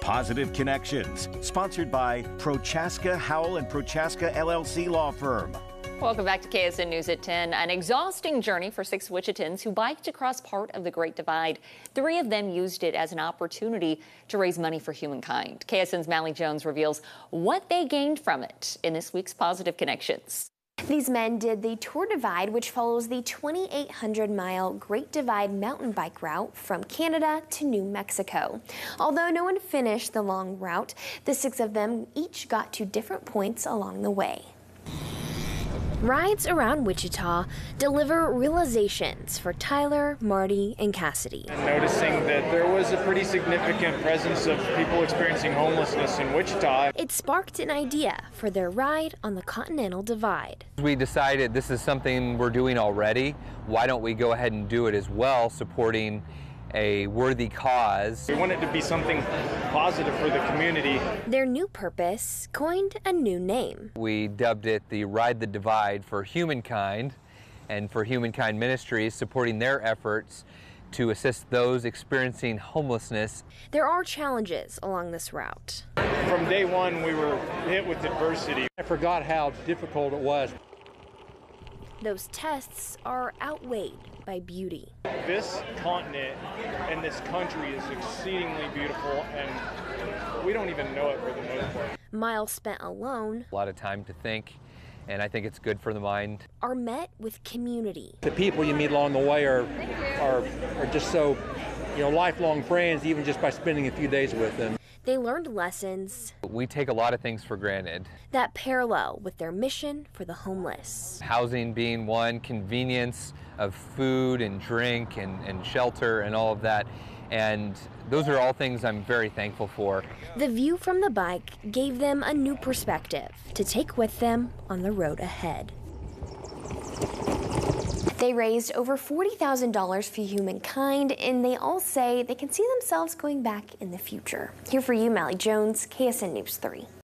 Positive Connections, sponsored by Prochaska Howell and Prochaska LLC Law Firm. Welcome back to KSN News at 10. An exhausting journey for six Wichitans who biked across part of the Great Divide. Three of them used it as an opportunity to raise money for humankind. KSN's Malley Jones reveals what they gained from it in this week's Positive Connections. These men did the Tour Divide, which follows the 2,800 mile Great Divide mountain bike route from Canada to New Mexico. Although no one finished the long route, the six of them each got to different points along the way. Rides around Wichita deliver realizations for Tyler, Marty, and Cassidy. Noticing that there was a pretty significant presence of people experiencing homelessness in Wichita. It sparked an idea for their ride on the Continental Divide. We decided this is something we're doing already. Why don't we go ahead and do it as well, supporting a worthy cause. We want it to be something positive for the community. Their new purpose coined a new name. We dubbed it the Ride the Divide for Humankind and for Humankind Ministries, supporting their efforts to assist those experiencing homelessness. There are challenges along this route. From day one, we were hit with adversity. I forgot how difficult it was. Those tests are outweighed by beauty. This continent and this country is exceedingly beautiful, and we don't even know it for the most part. Miles spent alone. A lot of time to think, and I think it's good for the mind. Are met with community. The people you meet along the way are, are, are just so, you know, lifelong friends, even just by spending a few days with them. They learned lessons. We take a lot of things for granted. That parallel with their mission for the homeless. Housing being one, convenience of food and drink and, and shelter and all of that. And those are all things I'm very thankful for. The view from the bike gave them a new perspective to take with them on the road ahead. They raised over $40,000 for humankind, and they all say they can see themselves going back in the future. Here for you, Malley Jones, KSN News 3.